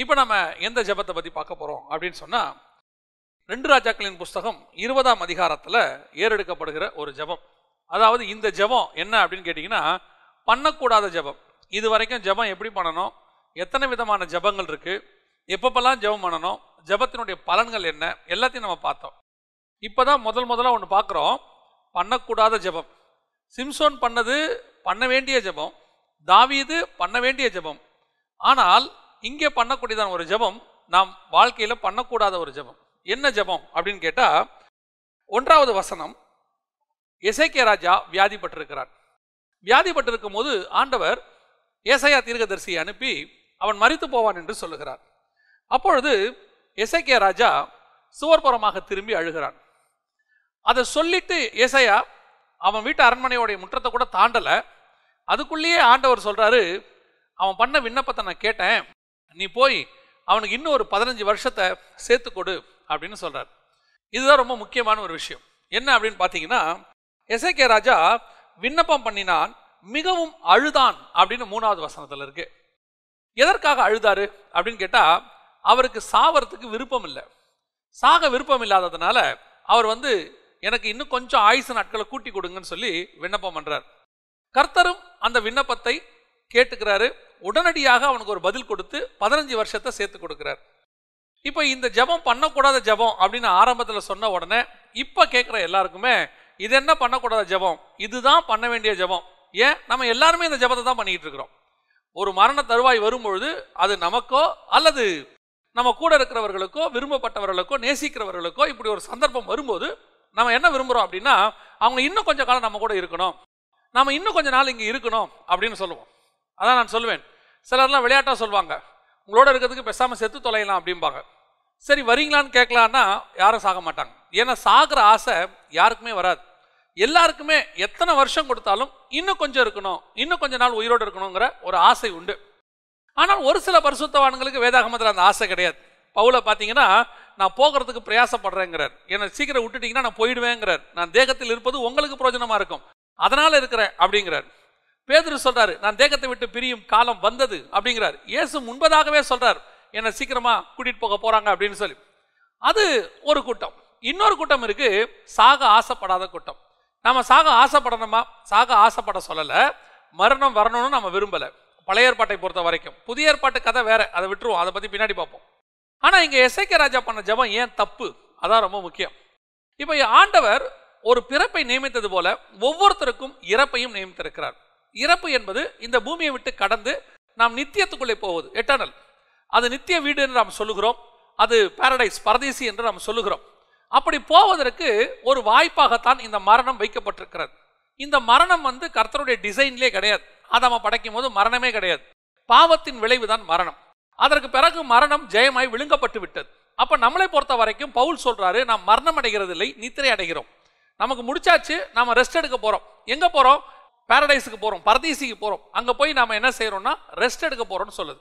இப்போ நம்ம எந்த ஜெபத்தை பற்றி பார்க்க போகிறோம் அப்படின்னு சொன்னால் ரெண்டு ராஜாக்களின் புஸ்தகம் இருபதாம் அதிகாரத்தில் ஏறெடுக்கப்படுகிற ஒரு ஜெபம். அதாவது இந்த ஜெபம் என்ன அப்படின்னு கேட்டிங்கன்னா பண்ணக்கூடாத ஜெபம். இது வரைக்கும் ஜெபம் எப்படி பண்ணணும்? எத்தனை விதமான ஜபங்கள் இருக்குது எப்பப்பெல்லாம் ஜெபம் பண்ணணும்? ஜெபத்தினுடைய பலன்கள் என்ன? எல்லாத்தையும் நம்ம பார்த்தோம். இப்போ தான் முதல் முதல்ல ஒன்று பார்க்குறோம். பண்ணக்கூடாத ஜெபம். சிம்சோன் பண்ணது பண்ண வேண்டிய ஜெபம். தாவீது பண்ண வேண்டிய ஜெபம். ஆனால் இங்கே பண்ணக்கூடியதான ஒரு ஜெபம் நாம் வாழ்க்கையில் பண்ணக்கூடாத ஒரு ஜெபம். என்ன ஜெபம் அப்படின்னு கேட்டால் ஒன்றாவது வசனம் எசேக்கிய ராஜா வியாதிப்பட்டிருக்கிறார். வியாதிப்பட்டிருக்கும் போது ஆண்டவர் ஏசையா தீர்க்கதரிசியை அனுப்பி அவன் மறித்து போவான் என்று சொல்லுகிறார். அப்பொழுது எசேக்கிய ராஜா சுவர்புறமாக திரும்பி அழுகிறான். அதை சொல்லிட்டு ஏசையா அவன் வீட்டு அரண்மனையோடைய முற்றத்தை கூட தாண்டலை. அதுக்குள்ளேயே ஆண்டவர் சொல்கிறாரு அவன் பண்ண விண்ணப்பத்தை நான் கேட்டேன். நீ போய் அவனுக்கு இன்னும் ஒரு பதினஞ்சு வருஷத்தை சேர்த்து கொடு அப்படின்னு சொல்கிறார் இதுதான் ரொம்ப முக்கியமான ஒரு விஷயம். என்ன அப்படின்னு பார்த்தீங்கன்னா எசேக்கிய ராஜா விண்ணப்பம் பண்ணினான் மிகவும் அழுதான் அப்படின்னு மூணாவது வசனத்தில் இருக்கு. எதற்காக அழுதாரு அப்படின்னு கேட்டால் அவருக்கு சாவறதுக்கு விருப்பம் இல்லை. சாக விருப்பம் இல்லாததுனால அவர் வந்து எனக்கு இன்னும் கொஞ்சம் ஆயுசு நாட்களை கூட்டி கொடுங்கன்னு சொல்லி விண்ணப்பம் பண்ணுறார் கர்த்தரும் அந்த விண்ணப்பத்தை கேட்டுக்கிறாரு. உடனடியாக அவனுக்கு ஒரு பதில் கொடுத்து பதினஞ்சு வருஷத்தை சேர்த்து கொடுக்குறார். இப்போ இந்த ஜெபம் பண்ணக்கூடாத ஜெபம் அப்படின்னு ஆரம்பத்தில் சொன்ன உடனே இப்போ கேட்குற எல்லாருக்குமே இது என்ன பண்ணக்கூடாத ஜெபம்? இதுதான் பண்ண வேண்டிய ஜெபம். ஏன்? நம்ம எல்லாருமே இந்த ஜெபத்தை தான் பண்ணிட்டு இருக்கிறோம். ஒரு மரண தருவாய் வரும்பொழுது அது நமக்கோ அல்லது நம்ம கூட இருக்கிறவர்களுக்கோ விரும்பப்பட்டவர்களுக்கோ நேசிக்கிறவர்களுக்கோ இப்படி ஒரு சந்தர்ப்பம் வரும்போது நம்ம என்ன விரும்புகிறோம் அப்படின்னா அவங்க இன்னும் கொஞ்சம் காலம் நம்ம கூட இருக்கணும். நம்ம இன்னும் கொஞ்ச நாள் இங்கே இருக்கணும் அப்படின்னு சொல்லுவோம். அதான் நான் சொல்லுவேன் சிலர்லாம் விளையாட்டாக சொல்லுவாங்க உங்களோட இருக்கிறதுக்கு பேசாமல் செத்து தொலையலாம் அப்படிம்பாங்க. சரி வரீங்களான்னு கேட்கலான்னா யாரும் சாக மாட்டாங்க. ஏன்னா சாகிற ஆசை யாருக்குமே வராது. எல்லாருக்குமே எத்தனை வருஷம் கொடுத்தாலும் இன்னும் கொஞ்சம் இருக்கணும் இன்னும் கொஞ்ச நாள் உயிரோடு இருக்கணுங்கிற ஒரு ஆசை உண்டு. ஆனால் ஒரு சில பரிசுத்தவான்களுக்கு வேதாகமத்தில் அந்த ஆசை கிடையாது. பவுல பார்த்தீங்கன்னா நான் போகிறதுக்கு பிரயாசப்படுறேங்கிறார். என்னை சீக்கிரம் விட்டுட்டீங்கன்னா நான் போயிடுவேங்கிறார். நான் தேகத்தில் இருப்பது உங்களுக்கு பிரயோஜனமாக இருக்கும். அதனால் இருக்கிறேன் அப்படிங்கிறார். பேதர் சொல்றாரு நான் தேகத்தை விட்டு பிரியும் காலம் வந்தது அப்படிங்கிறார். இயேசு முன்பதாகவே சொல்றார் என்னை சீக்கிரமா கூட்டிட்டு போக போறாங்க அப்படின்னு சொல்லி. அது ஒரு கூட்டம். இன்னொரு கூட்டம் இருக்கு சாக ஆசைப்படாத கூட்டம். நம்ம சாக ஆசைப்படணுமா? சாக ஆசைப்பட சொல்லலை. மரணம் வரணும்னு நம்ம விரும்பலை. பழைய ஏற்பாட்டை பொறுத்த வரைக்கும். புதிய ஏற்பாட்டு கதை வேற. அதை விட்டுருவோம். அதை பற்றி பின்னாடி பார்ப்போம். ஆனால் இங்கே எஸ்ஐகே ராஜா பண்ண ஜெபம் ஏன் தப்பு? அதான் ரொம்ப முக்கியம். இப்போ ஆண்டவர் ஒரு பிறப்பை நியமித்தது போல ஒவ்வொருத்தருக்கும் இறப்பையும் நியமித்திருக்கிறார். இறப்பு என்பது இந்த பூமியை விட்டு கடந்து நாம் நித்தியத்துக்குள்ளே போவது. எட்டர்னல் அது நித்திய வீடு என்று நாம் சொல்லுகிறோம். அது பாரடைஸ் பரதேசி என்று நாம் சொல்லுகிறோம். அப்படி போவதற்கு ஒரு வாய்ப்பாகத்தான் இந்த மரணம் வைக்கப்பட்டிருக்கிறது. இந்த மரணம் வந்து கர்த்தருடைய டிசைன்லேயே கிடையாது. ஆதாம படைக்கும் போது மரணமே கிடையாது. பாவத்தின் விளைவுதான் மரணம். அதற்கு பிறகு மரணம் ஜெயமாய் விழுங்கப்பட்டு விட்டது. அப்போ நம்மளை பொறுத்த வரைக்கும் பவுல் சொல்றாரு நாம் மரணம் அடைகிறது இல்லை நித்திரை அடைகிறோம். நமக்கு முடிச்சாச்சு நாம ரெஸ்ட் எடுக்க போகிறோம் எங்கே போகிறோம் பேரடைஸுக்கு போகிறோம் பரதீசிக்கு போகிறோம் அங்கே போய் நாம் என்ன செய்கிறோம்னா ரெஸ்ட் எடுக்க போகிறோம்னு சொல்லுது.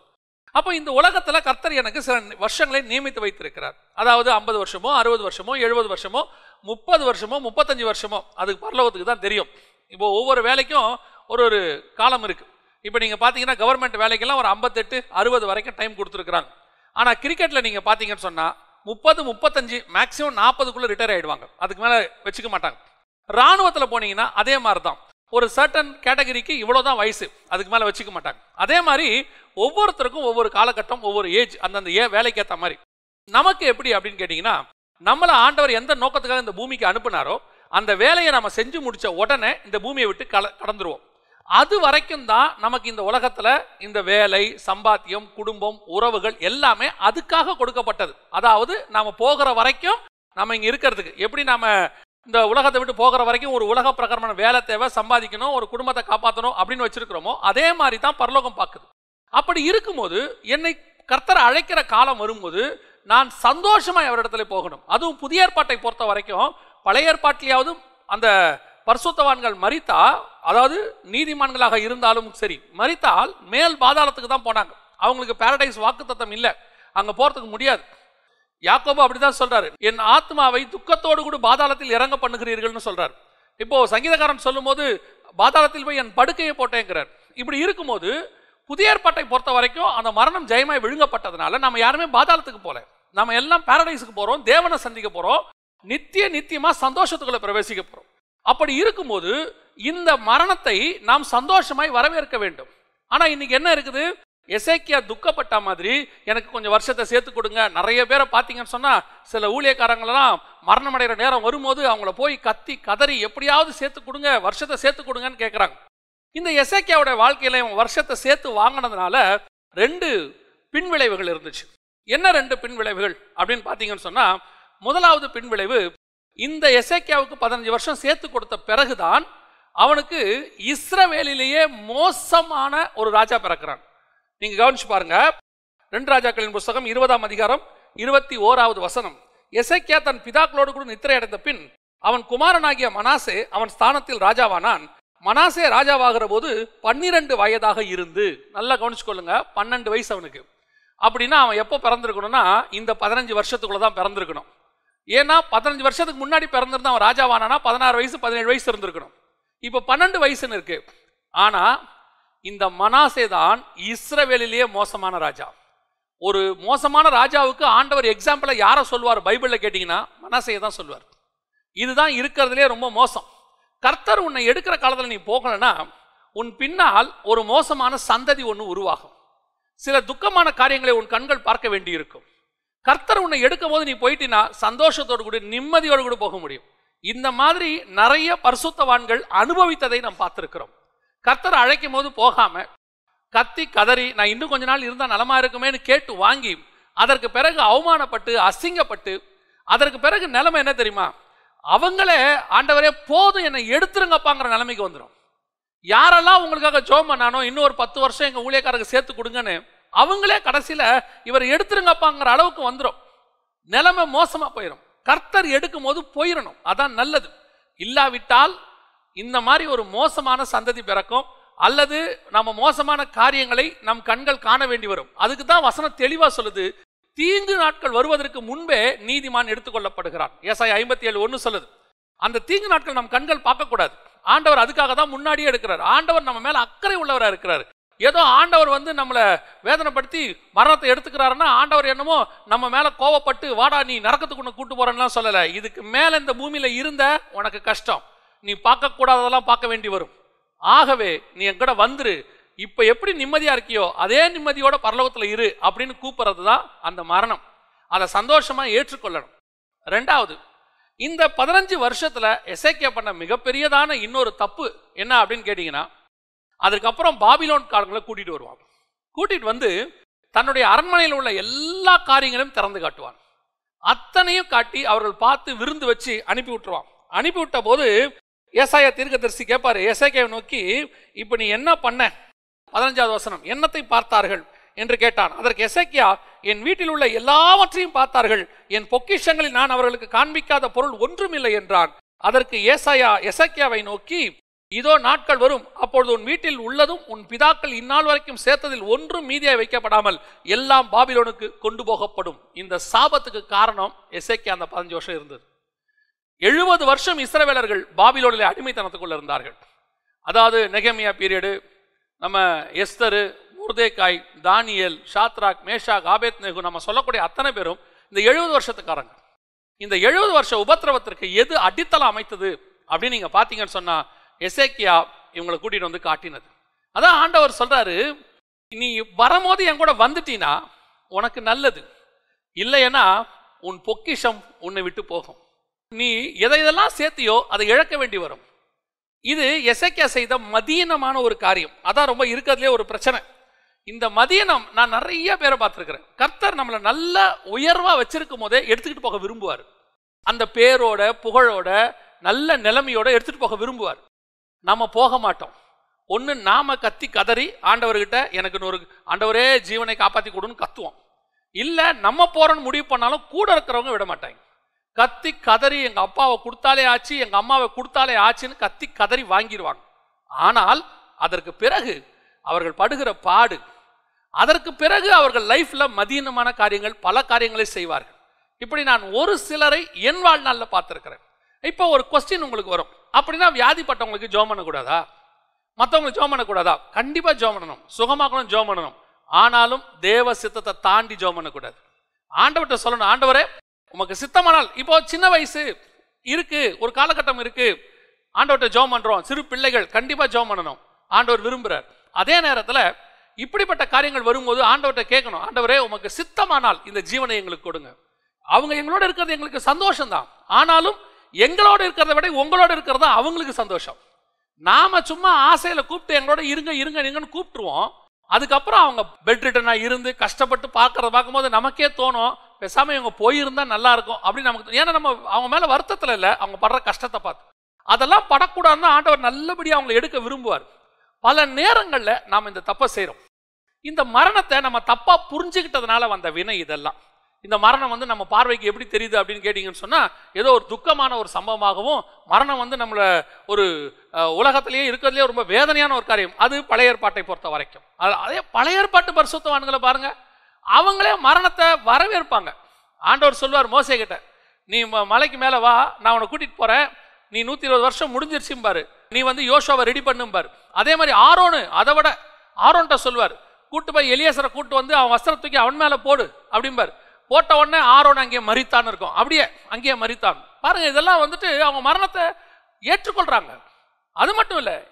அப்போ இந்த உலகத்தில் கர்த்தர் எனக்கு சில வருஷங்களை நியமித்து வைத்திருக்கிறார். அதாவது ஐம்பது வருஷமோ அறுபது வருஷமோ எழுபது வருஷமோ முப்பது வருஷமோ முப்பத்தஞ்சு வருஷமோ அதுக்கு பரலோகத்துக்கு தான் தெரியும். இப்போ ஒவ்வொரு வேலைக்கும் ஒரு ஒரு காலம் இருக்குது இப்போ நீங்கள் பார்த்தீங்கன்னா கவர்மெண்ட் வேலைக்கெல்லாம் ஒரு ஐம்பத்தெட்டு அறுபது வரைக்கும் டைம் கொடுத்துருக்குறாங்க. ஆனால் கிரிக்கெட்டில் நீங்கள் பார்த்தீங்கன்னு சொன்னால் முப்பது முப்பத்தஞ்சு மேக்ஸிமம் நாற்பதுக்குள்ளே ரிட்டையர் ஆகிடுவாங்க அதுக்கு மேலே வச்சுக்க மாட்டாங்க. ராணுவத்தில் போனீங்கன்னா அதே மாதிரி தான் ஒரு சர்டன் கேட்டகரிக்கு இவ்வளவுதான் வயசு. அதுக்கு மேலே வச்சுக்க மாட்டாங்க. அதே மாதிரி ஒவ்வொருத்தருக்கும் ஒவ்வொரு காலகட்டம் ஒவ்வொரு ஏஜ் அந்தந்த ஏ வேலைக்கு ஏற்ற மாதிரி. நமக்கு எப்படி அப்படின்னு கேட்டிங்கன்னா நம்மளை ஆண்டவர் எந்த நோக்கத்துக்காக இந்த பூமிக்கு அனுப்புனாரோ அந்த வேலையை நம்ம செஞ்சு முடித்த உடனே இந்த பூமியை விட்டு கல கடந்துருவோம். அது வரைக்கும் தான் நமக்கு இந்த உலகத்தில் இந்த வேலை சம்பாத்தியம் குடும்பம் உறவுகள் எல்லாமே அதுக்காக கொடுக்கப்பட்டது. அதாவது நாம் போகிற வரைக்கும் நம்ம இங்கே இருக்கிறதுக்கு. எப்படி நாம் இந்த உலகத்தை விட்டு போகிற வரைக்கும் ஒரு உலக பிரகரமான வேலை தேவை சம்பாதிக்கணும் ஒரு குடும்பத்தை காப்பாற்றணும் அப்படின்னு வச்சிருக்கிறோமோ அதே மாதிரி தான் பரலோகம் பார்க்குது. அப்படி இருக்கும்போது என்னை கர்த்தர் அழைக்கிற காலம் வரும்போது நான் சந்தோஷமா அவரிடத்துல போகணும்? அதுவும் புதிய ஏற்பாட்டை பொறுத்த வரைக்கும் பழைய ஏற்பாட்டிலேயாவது அந்த பரிசுத்தவான்கள் மறித்தா அதாவது நீதிமான்களாக இருந்தாலும் சரி மறித்தால் மேல் பாதாளத்துக்கு தான் போனாங்க. அவங்களுக்கு பேரடைஸ் வாக்குத்தத்தம் இல்லை. அங்கே போகிறதுக்கு முடியாது. யாக்கோபு அப்படிதான் சொல்றாரு. என் ஆத்மாவை துக்கத்தோடு கூட பாதாளத்தில் இறங்க பண்ணுகிறீர்கள்னு சொல்றாரு. இப்போ சங்கீதக்காரன் சொல்லும்போது பாதாளத்தில் போய் என் படுக்கையை போட்டேங்கிறார். இப்படி இருக்கும்போது புதிய ஏற்பாட்டை பொறுத்த வரைக்கும் அந்த மரணம் ஜெயமாய் விழுங்கப்பட்டதுனால நம்ம யாருமே பாதாளத்துக்கு போல. நம்ம எல்லாம் பாரடைஸுக்கு போறோம் தேவனை சந்திக்க போறோம் நித்திய நித்தியமா சந்தோஷத்துக்குள்ள பிரவேசிக்க போறோம். அப்படி இருக்கும்போது இந்த மரணத்தை நாம் சந்தோஷமாய் வரவேற்க வேண்டும். ஆனா இன்னைக்கு என்ன இருக்குது? எசேக்கியா துக்கப்பட்ட மாதிரி எனக்கு கொஞ்சம் வருஷத்தை சேர்த்து கொடுங்க. நிறைய பேரை பார்த்தீங்கன்னு சொன்னால் சில ஊழியக்காரங்களெல்லாம் மரணம் அடைகிற நேரம் வரும்போது அவங்கள போய் கத்தி கதறி எப்படியாவது சேர்த்து கொடுங்க வருஷத்தை சேர்த்து கொடுங்கன்னு கேட்குறாங்க இந்த எசேக்கியாவோட வாழ்க்கையில் இவன் வருஷத்தை சேர்த்து வாங்கினதுனால ரெண்டு பின்விளைவுகள் இருந்துச்சு. என்ன ரெண்டு பின்விளைவுகள் அப்படின்னு பார்த்தீங்கன்னு சொன்னால் முதலாவது பின்விளைவு இந்த எசேக்கியாவுக்கு பதினஞ்சு வருஷம் சேர்த்து கொடுத்த பிறகுதான் அவனுக்கு இஸ்ரவேலிலேயே மோசமான ஒரு ராஜா பிறக்கிறான். நீங்க கவனிச்சு பாருங்க. ரெண்டு ராஜாக்களின் புஸ்தகம் இருபதாம் அதிகாரம் இருபத்தி ஓராவது வசனம். எசைக்கியா தன் பிதாக்களோடு கூட நித்திரை அடைந்த பின் அவன் குமாரனாகிய மனாசே அவன் ஸ்தானத்தில் ராஜாவானான். மனாசே ராஜாவாகிற போது பன்னிரண்டு வயதாக இருந்து நல்லா கவனிச்சுக்கொள்ளுங்க பன்னெண்டு வயசு அவனுக்கு. அப்படின்னா அவன் எப்போ பிறந்திருக்கணும்னா இந்த பதினஞ்சு வருஷத்துக்குள்ள தான் பிறந்திருக்கணும். ஏன்னா பதினஞ்சு வருஷத்துக்கு முன்னாடி பிறந்திருந்தா அவன் ராஜாவானா பதினாறு வயசு பதினேழு வயசு இருந்திருக்கணும். இப்போ பன்னெண்டு வயசுன்னு இருக்கு. ஆனால் இந்த மனாசே தான் இஸ்ரவேலிலேயே மோசமான ராஜா. ஒரு மோசமான ராஜாவுக்கு ஆண்டவர் எக்ஸாம்பிளை யாரை சொல்வார்? பைபிளில் கேட்டிங்கன்னா மனாசையை தான் சொல்வார். இதுதான் இருக்கிறதுலே ரொம்ப மோசம். கர்த்தர் உன்னை எடுக்கிற காலத்தில் நீ போகலைன்னா உன் பின்னால் ஒரு மோசமான சந்ததி ஒன்று உருவாகும். சில துக்கமான காரியங்களை உன் கண்கள் பார்க்க வேண்டியிருக்கும். கர்த்தர் உன்னை எடுக்கும் போது நீ போயிட்டினா சந்தோஷத்தோடு கூட நிம்மதியோடு கூட போக முடியும். இந்த மாதிரி நிறைய பரிசுத்தவான்கள் அனுபவித்ததை நாம் பார்த்துருக்கிறோம். கர்த்தர் அழைக்கும் போது போகாம கத்தி கதறி நான் இன்னும் கொஞ்ச நாள் இருந்தால் நலமா இருக்குமேன்னு கேட்டு வாங்கி அதற்கு பிறகு அவமானப்பட்டு அசிங்கப்பட்டு அதற்கு பிறகு நிலைமை என்ன தெரியுமா? அவங்களே ஆண்டவரே போதும் என்னை எடுத்துருங்கப்பாங்கிற நிலைமைக்கு வந்துடும் யாரெல்லாம் உங்களுக்காக ஜோம் பண்ணானோ இன்னும் ஒரு பத்து வருஷம் எங்கள் ஊழியக்காரருக்கு சேர்த்து கொடுங்கன்னு அவங்களே கடைசியில் இவர் எடுத்துருங்கப்பாங்கிற அளவுக்கு வந்துடும் நிலைமை மோசமாக போயிடும் கர்த்தர் எடுக்கும் போது போயிடணும் அதான் நல்லது. இல்லாவிட்டால் இந்த மாதிரி ஒரு மோசமான சந்ததி பிறக்கும் அல்லது நம்ம மோசமான காரியங்களை நம் கண்கள் காண வேண்டி வரும். அதுக்கு தான் வசனம் தெளிவாக சொல்லுது தீங்கு நாட்கள் வருவதற்கு முன்பே நீதிமான் எடுத்துக்கொள்ளப்படுகிறான் ஏசாய் ஐம்பத்தி ஏழு ஒன்று சொல்லுது. அந்த தீங்கு நாட்கள் நம் கண்கள் பார்க்கக்கூடாது. ஆண்டவர் அதுக்காக தான் முன்னாடியே எடுக்கிறார். ஆண்டவர் நம்ம மேலே அக்கறை உள்ளவராக இருக்கிறார். ஏதோ ஆண்டவர் வந்து நம்மளை வேதனைப்படுத்தி மரணத்தை எடுத்துக்கிறாருன்னா ஆண்டவர் என்னமோ நம்ம மேலே கோவப்பட்டு வாடா நீ நரக்கத்துக்கு ஒன்று கூட்டு போறேன்லாம் சொல்லலை. இதுக்கு மேலே இந்த பூமியில் இருந்த உனக்கு கஷ்டம். நீ பார்க்கக்கூடாததெல்லாம் பார்க்க வேண்டி வரும். ஆகவே நீ எங்கட வந்துரு. இப்போ எப்படி நிம்மதியாக இருக்கியோ அதே நிம்மதியோட பரலோகத்தில் இரு அப்படின்னு கூப்பிட்றது தான் அந்த மரணம். அதை சந்தோஷமாக ஏற்றுக்கொள்ளணும். ரெண்டாவது இந்த பதினஞ்சு வருஷத்தில் எசேக்கியா பண்ண மிகப்பெரியதான இன்னொரு தப்பு என்ன அப்படின்னு கேட்டிங்கன்னா அதுக்கப்புறம் பாபிலோன் காலங்களை கூட்டிகிட்டு வருவான் கூட்டிகிட்டு வந்து தன்னுடைய அரண்மனையில் உள்ள எல்லா காரியங்களையும் திறந்து காட்டுவான் அத்தனையும் காட்டி அவர்கள் பார்த்து விருந்து வச்சு அனுப்பி விட்டுருவான் அனுப்பி விட்ட போது ஏசாயா தீர்க்கதரிசி கேட்பாரு ஏசாயாவை நோக்கி இப்போ நீ என்ன பண்ண? பதினஞ்சாவது வசனம் என்னத்தை பார்த்தார்கள்? என்று கேட்டான். அதற்கு எசேக்கியா என் வீட்டில் உள்ள எல்லாவற்றையும் பார்த்தார்கள். என் பொக்கிஷங்களில் நான் அவர்களுக்கு காண்பிக்காத பொருள் ஒன்றுமில்லை என்றான். அதற்கு ஏசாயா எசக்கியாவை நோக்கி இதோ நாட்கள் வரும். அப்பொழுது உன் வீட்டில் உள்ளதும் உன் பிதாக்கள் இந்நாள் வரைக்கும் சேர்த்ததில் ஒன்றும் மீதியாக வைக்கப்படாமல் எல்லாம் பாபிலோனுக்கு கொண்டு போகப்படும். இந்த சாபத்துக்கு காரணம் எசேக்கியா அந்த பதினஞ்சு வருஷம் இருந்தது. எழுபது வருஷம் இஸ்ரவேலர்கள் பாபிலோனில் அடிமைத்தனத்துக்குள்ள இருந்தார்கள். அதாவது நெகமியா பீரியடு நம்ம Esther Mordecai Daniel Shadrach Meshach Abednego நம்ம சொல்லக்கூடிய அத்தனை பேரும் இந்த எழுபது வருஷத்துக்காரங்க. இந்த எழுபது வருஷ உபத்திரவத்திற்கு எது அடித்தளம் அமைத்தது அப்படின்னு நீங்கள் பார்த்தீங்கன்னு சொன்னால் எசேக்கியா இவங்களை கூட்டிகிட்டு வந்து காட்டினது. அதான் ஆண்டவர் சொல்கிறாரு நீ வரும்போது என் கூட வந்துட்டீன்னா உனக்கு நல்லது. இல்லைன்னா உன் பொக்கிஷம் உன்னை விட்டு போகும். நீ எதை இதெல்லாம் சேர்த்தியோ அதை இழக்க வேண்டி வரும். இது எசைக்கியா செய்த மதியனமான ஒரு காரியம். அதான் ரொம்ப இருக்கிறதுலே ஒரு பிரச்சனை. இந்த மதியனம் நான் நிறைய பேரை பார்த்துருக்குறேன். கர்த்தர் நம்மளை நல்ல உயர்வா வச்சிருக்கும் போதே எடுத்துக்கிட்டு போக விரும்புவார். அந்த பேரோட புகழோட நல்ல நிலைமையோட எடுத்துகிட்டு போக விரும்புவார். நம்ம போக மாட்டோம். ஒன்று நாம கத்தி கதறி ஆண்டவர்கிட்ட எனக்கு ஒரு ஆண்டவரே ஜீவனை காப்பாற்றி கொடுன்னு கத்துவோம். இல்லை நம்ம போறோன்னு முடிவு பண்ணாலும் கூட இருக்கிறவங்க விட மாட்டாங்க. கத்தி கதறி எங்கள் அப்பாவை கொடுத்தாலே ஆச்சு எங்கள் அம்மாவை கொடுத்தாலே ஆச்சுன்னு கத்தி கதறி வாங்கிடுவாங்க ஆனால் அதற்கு பிறகு அவர்கள் படுகிற பாடு அதற்கு பிறகு அவர்கள் லைஃப்பில் மதீனமான காரியங்கள் பல காரியங்களை செய்வார்கள். இப்படி நான் ஒரு சிலரை என் வாழ்நாளில் பார்த்துருக்கிறேன். இப்போ ஒரு கொஸ்டின் உங்களுக்கு வரும். அப்படின்னா வியாதிப்பட்டவங்களுக்கு ஜோம் பண்ணக்கூடாதா? மற்றவங்களுக்கு ஜோம் பண்ணக்கூடாதா? கண்டிப்பாக ஜோம் பண்ணணும். சுகமாக்கணும் ஜோம் பண்ணணும். ஆனாலும் தேவ சித்தத்தை தாண்டி ஜோம் பண்ணக்கூடாது. ஆண்டவர்கிட்ட சொல்லணும் ஆண்டவரே உமக்கு சித்தமானால் இப்போ சின்ன வயசு இருக்கு ஒரு காலகட்டம் இருக்கு. ஆண்டவர்கிட்ட ஜோம் பண்றோம் சிறு பிள்ளைகள் கண்டிப்பா ஜோம் பண்ணணும். ஆண்டவர் விரும்புறார். அதே நேரத்தில் இப்படிப்பட்ட காரியங்கள் வரும்போது ஆண்டவர்கிட்ட கேட்கணும் ஆண்டவரே உமக்கு சித்தமானால் இந்த ஜீவனை எங்களுக்கு கொடுங்க. அவங்க எங்களோட இருக்கிறது எங்களுக்கு சந்தோஷம் தான் ஆனாலும் எங்களோட இருக்கிறத விட உங்களோட இருக்கிறது தான் அவங்களுக்கு சந்தோஷம். நாம சும்மா ஆசையில கூப்பிட்டு எங்களோட இருங்க இருங்க இருங்கன்னு கூப்பிட்டுருவோம். அதுக்கப்புறம் அவங்க பெட் ரிட்டனா இருந்து கஷ்டப்பட்டு பார்க்கறத பார்க்கும்போது நமக்கே தோணும் பேசாமல் இவங்க போயிருந்தா நல்லா இருக்கும் அப்படின்னு நமக்கு ஏன்னா நம்ம அவங்க மேலே வருத்தத்தில் இல்லை அவங்க படுற கஷ்டத்தை பார்த்து. அதெல்லாம் படக்கூடாதுன்னு ஆண்டவர் நல்லபடியாக அவங்களை எடுக்க விரும்புவார். பல நேரங்களில் நாம் இந்த தப்பை செய்கிறோம் இந்த மரணத்தை நம்ம தப்பாக புரிஞ்சுக்கிட்டதுனால வந்த வினை இதெல்லாம். இந்த மரணம் வந்து நம்ம பார்வைக்கு எப்படி தெரியுது அப்படின்னு கேட்டிங்கன்னு சொன்னால் ஏதோ ஒரு துக்கமான ஒரு சம்பவமாகவும் மரணம் வந்து நம்மளை ஒரு உலகத்திலேயே இருக்கிறதுலே ரொம்ப வேதனையான ஒரு காரியம். அது பழைய ஏற்பாட்டை பொறுத்த வரைக்கும் அது- அதே பழைய ஏற்பாட்டு பரிசுத்தவான்களை பாருங்கள் அவங்களே மரணத்தை வரவேற்பாங்க. ஆண்டவர் சொல்லுவார் மோசை கிட்ட நீ ம- மலைக்கு மேலே வா நான் உன்னை கூட்டிட்டு போறேன். நீ நூத்தி இருபது வருஷம் முடிஞ்சிருச்சும்பாரு நீ வந்து யோசுவாவை ரெடி பண்ணும்பாரு அதே மாதிரி ஆரோனு அதை விட ஆரோன்ட்ட சொல்லுவார் கூட்டு போய் எலியேசரை கூட்டு வந்து அவன் வஸ்திரம் தூக்கி அவன் மேலே போடு. அப்படிம்பார். போட்ட உடனே ஆரோன் அங்கேயே மறித்தான் இருக்கும். அப்படியே அங்கேயே மறித்தான் பாருங்க இதெல்லாம் வந்துட்டு அவங்க மரணத்தை ஏற்றுக்கொள்றாங்க. அது மட்டும் இல்லை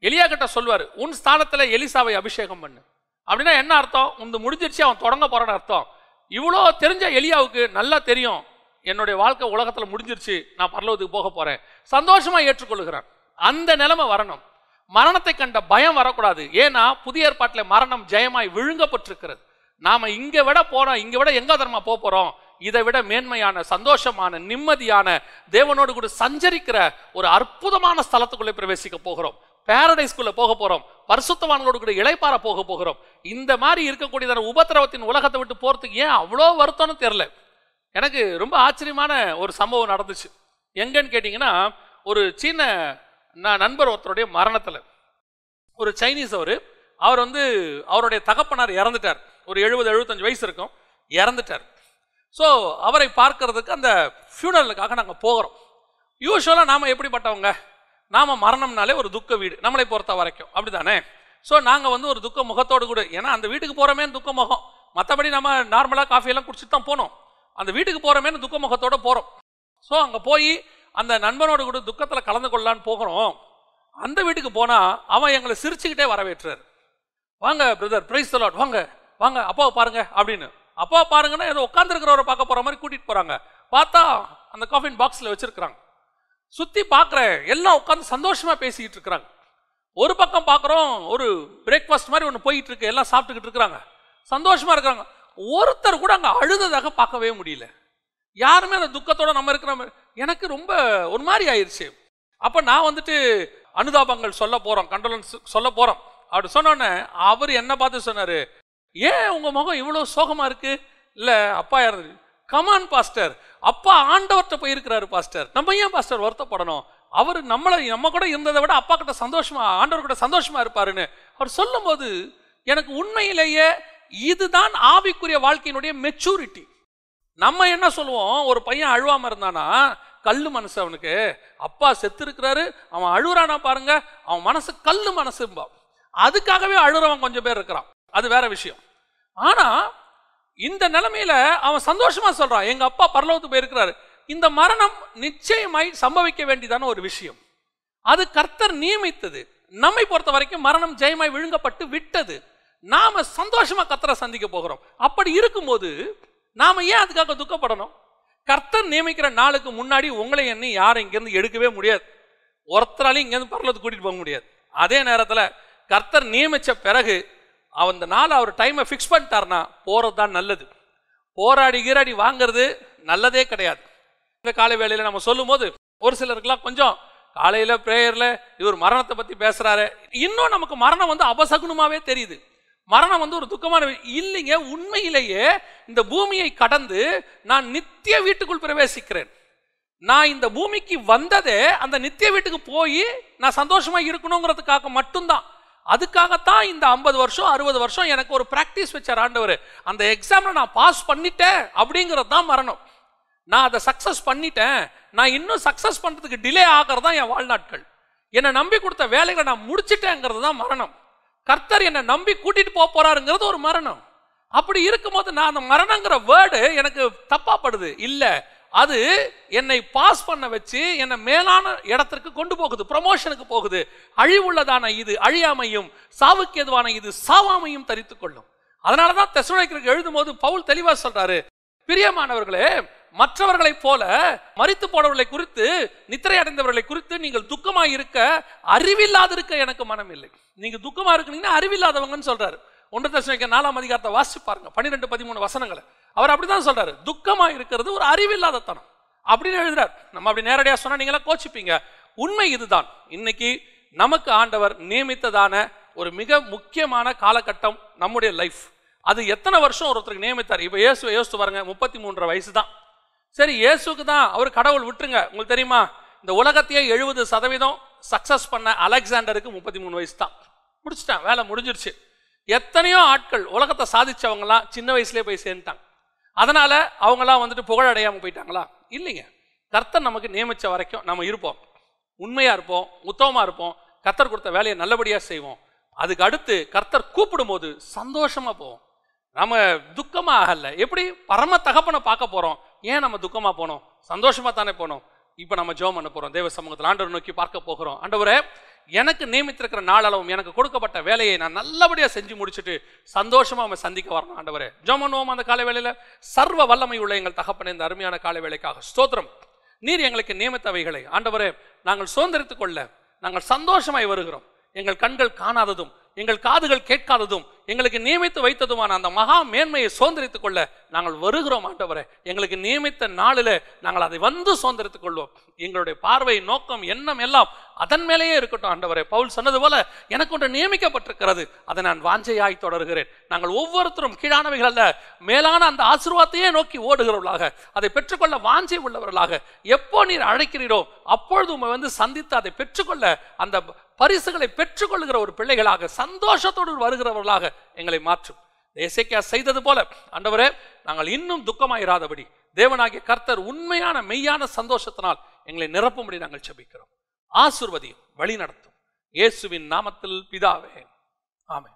எலியா கிட்ட சொல்வார் உன் ஸ்தானத்தில் எலிசாவை அபிஷேகம் பண்ணு. அப்படின்னா என்ன அர்த்தம்? உந்து முடிஞ்சிருச்சு அவன் தொடங்க போறான்னு அர்த்தம். இவ்வளோ தெரிஞ்ச எலியாவுக்கு நல்லா தெரியும் என்னுடைய வாழ்க்கை உலகத்தில் முடிஞ்சிருச்சு நான் பரலோகத்துக்கு போக போறேன். சந்தோஷமா ஏற்றுக்கொள்கிறான். அந்த நிலைமை வரணும். மரணத்தை கண்ட பயம் வரக்கூடாது. ஏன்னா புதிய ஏற்பாட்டில் மரணம் ஜெயமாய் விழுங்கப்பட்டிருக்கிறது. நாம இங்க விட போறோம் இங்க விட எங்க தரமா போக போறோம். இதை விட மேன்மையான சந்தோஷமான நிம்மதியான தேவனோடு கூட சஞ்சரிக்கிற ஒரு அற்புதமான ஸ்தலத்துக்குள்ளே பிரவேசிக்க போகிறோம். பேரடைஸ்குள்ளே போக போகிறோம் பரிசுத்தவான்களோடு கூட இளைப்பாற போக போகிறோம். இந்த மாதிரி இருக்கக்கூடியதான உபத்திரவத்தின் உலகத்தை விட்டு போகிறதுக்கு ஏன் அவ்வளோ வருத்தம்னு தெரில எனக்கு ரொம்ப ஆச்சரியமான ஒரு சம்பவம் நடந்துச்சு. எங்கன்னு கேட்டிங்கன்னா ஒரு சீன நான் நண்பர் ஒருத்தருடைய மரணத்தில். ஒரு சைனீஸ் அவர் அவர் வந்து அவருடைய தகப்பனார் இறந்துட்டார். ஒரு எழுபது எழுபத்தஞ்சு வயசு இருக்கும் இறந்துட்டார். ஸோ அவரை பார்க்கறதுக்கு அந்த ஃபியூனலுக்காக நாங்கள் போகிறோம். யூஸ்வலாக நாம் எப்படிப்பட்டவங்க? நாம் மரணம்னாலே ஒரு துக்க வீடு. நம்மளை பொறுத்த வரைக்கும். அப்படி தானே ஸோ நாங்கள் வந்து ஒரு துக்க முகத்தோடு கூட ஏன்னா அந்த வீட்டுக்கு போகிறோமே துக்க முகம். மற்றபடி நம்ம நார்மலாக காஃபியெல்லாம் குடிச்சிட்டு தான் போனோம். அந்த வீட்டுக்கு போகிறோமேனு துக்க முகத்தோடு போகிறோம் ஸோ அங்கே போய் அந்த நண்பனோடு கூட துக்கத்தில் கலந்து கொள்ளலான்னு போகிறோம். அந்த வீட்டுக்கு போனால் அவன் எங்களை சிரிச்சுக்கிட்டே வரவேற்றார். வாங்க பிரதர் பிரைஸ் தலாட் வாங்க வாங்க அப்பாவை பாருங்க அப்படின்னு. அப்பாவை பாருங்கன்னா ஏதோ உட்காந்துருக்கிறவரை பார்க்க போகிற மாதிரி கூட்டிகிட்டு போகிறாங்க பார்த்தா அந்த காஃபின் பாக்ஸில் வச்சுருக்குறாங்க. சுற்றி பார்க்குறேன் எல்லாம் உட்காந்து சந்தோஷமாக பேசிக்கிட்டு இருக்கிறாங்க. ஒரு பக்கம் பார்க்குறோம் ஒரு பிரேக்ஃபாஸ்ட் மாதிரி ஒன்று போயிட்டு இருக்கு எல்லாம் சாப்பிட்டுக்கிட்டு இருக்கிறாங்க. சந்தோஷமா இருக்கிறாங்க. ஒருத்தர் கூட அங்கே அழுததாக பார்க்கவே முடியல. யாருமே அந்த துக்கத்தோட நம்ம இருக்கிற மாதிரி எனக்கு ரொம்ப ஒரு மாதிரி ஆயிடுச்சு அப்போ நான் வந்துட்டு அனுதாபங்கள் சொல்ல போகிறோம் கண்டோலன்ஸ் சொல்ல போகிறோம் அப்படி சொன்னோடனே அவர் என்ன பார்த்து சொன்னார்? ஏன் உங்கள் முகம் இவ்வளோ சோகமாக இருக்கு? இல்லை அப்பா யார்? கமான் பாஸ்டர் அப்பா ஆண்டவர்கிட்ட போயிருக்கிறாரு பாஸ்டர் நம்ம ஏன் பாஸ்டர் வருத்தப்படணும்? அவர் நம்மளை நம்ம கூட இருந்ததை விட அப்பா கிட்ட சந்தோஷமா ஆண்டவர் கூட சந்தோஷமா இருப்பாருன்னு அவர் சொல்லும்போது எனக்கு உண்மையிலேயே இதுதான் ஆவிக்குரிய வாழ்க்கையினுடைய மெச்சூரிட்டி நம்ம என்ன சொல்லுவோம்? ஒரு பையன் அழுவாம இருந்தானா? கல்லு மனசு அவனுக்கு. அப்பா செத்து இருக்கிறாரு அவன் அழுகுறானா பாருங்க. அவன் மனசு கல்லு மனசும்பா அதுக்காகவே அழுறவன் கொஞ்சம் பேர் இருக்கிறான். அது வேற விஷயம். ஆனா இந்த நிலைமையில அவன் சந்தோஷமா சொல்றான். எங்க அப்பா பரலோகத்துக்கு போயிருக்கிறாரு. இந்த மரணம் நிச்சயமாய் சம்பவிக்க வேண்டியதான ஒரு விஷயம். அது கர்த்தர் நியமித்தது. நம்மை பொறுத்த வரைக்கும் மரணம் ஜெயமாய் விழுங்கப்பட்டு விட்டது. நாம சந்தோஷமா கர்த்தரை சந்திக்க போகிறோம். அப்படி இருக்கும்போது நாம ஏன் அதுக்காக துக்கப்படணும்? கர்த்தர் நியமிக்கிற நாளுக்கு முன்னாடி உங்களை எண்ணி யாரும் இங்கிருந்து எடுக்கவே முடியாது. ஒருத்தராலையும் இங்கேருந்து பரலத்து கூட்டிட்டு போக முடியாது. அதே நேரத்தில் கர்த்தர் நியமிச்ச பிறகு அந்த நாள் அவர் டைமை ஃபிக்ஸ் பண்ணிட்டாருன்னா போகிறது தான் நல்லது. போராடி கீராடி வாங்குறது நல்லதே கிடையாது. இந்த காலை வேலையில் நம்ம சொல்லும்போது ஒரு சிலருக்குலாம் கொஞ்சம் காலையில் ப்ரேயரில் இவர் மரணத்தை பற்றி பேசுகிறாரு இன்னும் நமக்கு மரணம் வந்து அபசகுனமாவே தெரியுது. மரணம் வந்து ஒரு துக்கமான இல்லைங்க உண்மையிலேயே இந்த பூமியை கடந்து நான் நித்திய வீட்டுக்குள் பிரவேசிக்கிறேன். நான் இந்த பூமிக்கு வந்ததே அந்த நித்திய வீட்டுக்கு போய் நான் சந்தோஷமா இருக்கணுங்கிறதுக்காக மட்டும்தான். அதுக்காகத்தான் இந்த ஐம்பது வருஷம் அறுபது வருஷம் எனக்கு ஒரு ப்ராக்டிஸ் வச்சார் ஆண்டவர். அந்த எக்ஸாமில் நான் பாஸ் பண்ணிட்டேன் அப்படிங்கிறது தான் மரணம். நான் அதை சக்ஸஸ் பண்ணிட்டேன். நான் இன்னும் சக்ஸஸ் பண்ணுறதுக்கு டிலே ஆகிறது தான் என் வாழ்நாட்கள். என்னை நம்பி கொடுத்த வேலைகளை நான் முடிச்சிட்டேங்கிறது தான் மரணம். கர்த்தர் என்னை நம்பி கூட்டிட்டு போக போறாருங்கிறது ஒரு மரணம். அப்படி இருக்கும்போது நான் அந்த மரணங்கிற வேர்டு எனக்கு தப்பாப்படுது. இல்லை அது என்னை பாஸ் பண்ண வச்சு என்னை மேலான இடத்திற்கு கொண்டு போகுது ப்ரமோஷனுக்கு போகுது. அழிவுள்ளதான இது அழியாமையும் சாவுக்கு எதுவான இது சாவாமையும் தரித்துக் கொள்ளும் அதனாலதான் எழுதும் போது பவுல் தெளிவா சொல்றாரு. பிரியமானவர்களே மற்றவர்களைப் போல மறித்து போனவர்களை குறித்து நித்திரை அடைந்தவர்களை குறித்து நீங்கள் துக்கமாக இருக்க அறிவில்லாதிருக்க எனக்கு மனம் இல்லை நீங்கள் துக்கமாக இருக்கிறீங்கன்னா அறிவில்லாதவங்கன்னு சொல்றாரு. ஒன்று தசனிக்க நாலாம் அதிகாரத்தை வாசிச்சு பாருங்க. பன்னிரெண்டு பதிமூணு வசனங்களை. அவர் அப்படிதான் சொல்றாரு. துக்கமா இருக்கிறது ஒரு அறிவில்லாதத்தனம். அப்படின்னு எழுதுறார். நம்ம அப்படி நேரடியாக சொன்னா நீங்களாம் கோச்சிப்பீங்க. உண்மை இதுதான். இன்னைக்கு நமக்கு ஆண்டவர் நியமித்ததான ஒரு மிக முக்கியமான காலகட்டம் நம்முடைய லைஃப் அது எத்தனை வருஷம் ஒருத்தருக்கு நியமித்தார்? இப்போ இயேசு யோசித்து பாருங்க. முப்பத்தி மூன்று வயசு தான் சரி இயேசுக்கு தான் அவர் கடவுள் விட்டுருங்க. உங்களுக்கு தெரியுமா? இந்த உலகத்தையே எழுபது சதவீதம் சக்சஸ் பண்ண அலெக்சாண்டருக்கு முப்பத்தி மூணு வயசு தான். முடிச்சிட்டான் வேலை முடிஞ்சிருச்சு. எத்தனையோ ஆட்கள் உலகத்தை சாதிச்சவங்களாம் சின்ன வயசுலேயே போய் சேர்ந்துட்டாங்க. அதனால அவங்களாம் வந்துட்டு புகழடையாமல் போயிட்டாங்களா? இல்லைங்க. கர்த்தர் நமக்கு நியமித்த வரைக்கும் நம்ம இருப்போம். உண்மையாக இருப்போம் உத்தமமாக இருப்போம். கர்த்தர் கொடுத்த வேலையை நல்லபடியாக செய்வோம். அதுக்கு அடுத்து கர்த்தர் கூப்பிடும்போது சந்தோஷமாக போவோம். நம்ம துக்கமாக ஆகலை. எப்படி? பரம தகப்பனை பார்க்க போகிறோம் ஏன் நம்ம துக்கமாக போனோம்? சந்தோஷமாக தானே போனோம்? இப்போ நம்ம ஜோம் பண்ண போகிறோம் தேவ சமூகத்தில் ஆண்டவர் நோக்கி பார்க்க போகிறோம். ஆண்டவரே எனக்கு நியமித்திருக்கிற நாளளவும் எனக்கு கொடுக்கப்பட்ட வேலையை நான் நல்லபடியாக செஞ்சு முடிச்சுட்டு சந்தோஷமாக அவன் சந்திக்க வரணும் ஆண்டவரே. ஜோம் பண்ணுவோம் அந்த காலை வேலையில் சர்வ வல்லமை உள்ள எங்கள் தகப்பன இந்த அருமையான காலை வேலைக்காக ஸ்தோத்திரம். நீர் எங்களுக்கு நியமித்தவைகளை ஆண்டவரே நாங்கள் சுதந்திரத்துக்கொள்ள நாங்கள் சந்தோஷமாய் வருகிறோம். எங்கள் கண்கள் காணாததும் எங்கள் காதுகள் கேட்காததும் எங்களுக்கு நியமித்து வைத்ததுமான அந்த மகா மேன்மையை சுதந்திரித்துக் கொள்ள நாங்கள் வருகிறோம் ஆண்டவரே. எங்களுக்கு நியமித்த நாளில் நாங்கள் அதை வந்து சுதந்திரித்துக் கொள்வோம். எங்களுடைய பார்வை நோக்கம் எண்ணம் எல்லாம் அதன் மேலேயே இருக்கட்டும் ஆண்டவரே. பவுல் சொன்னது போல எனக்கு ஒன்று நியமிக்கப்பட்டிருக்கிறது. அதை நான் வாஞ்சையாய் தொடர்கிறேன். நாங்கள் ஒவ்வொருத்தரும் கீழானவைகள் அல்ல மேலான அந்த ஆசீர்வாதத்தையே நோக்கி ஓடுகிறவர்களாக அதை பெற்றுக்கொள்ள வாஞ்சை உள்ளவர்களாக. எப்போ நீர் அழைக்கிறீரோ அப்பொழுது உண்மை வந்து சந்தித்து அதை பெற்றுக்கொள்ள அந்த பரிசுகளை பெற்றுக்கொள்கிற ஒரு பிள்ளைகளாக சந்தோஷத்தோடு வருகிறவர்களாக எங்களை மாற்றும். எசேக்கியா செய்தது போல ஆண்டவரே நாங்கள் இன்னும் துக்கமாயிராதபடி தேவனாகிய கர்த்தர் உண்மையான மெய்யான சந்தோஷத்தினால் எங்களை நிரப்பும்படி நாங்கள் செபிக்கிறோம். ஆசிர்வதியும் வழி நடத்தும் இயேசுவின் நாமத்தில் பிதாவே. ஆமே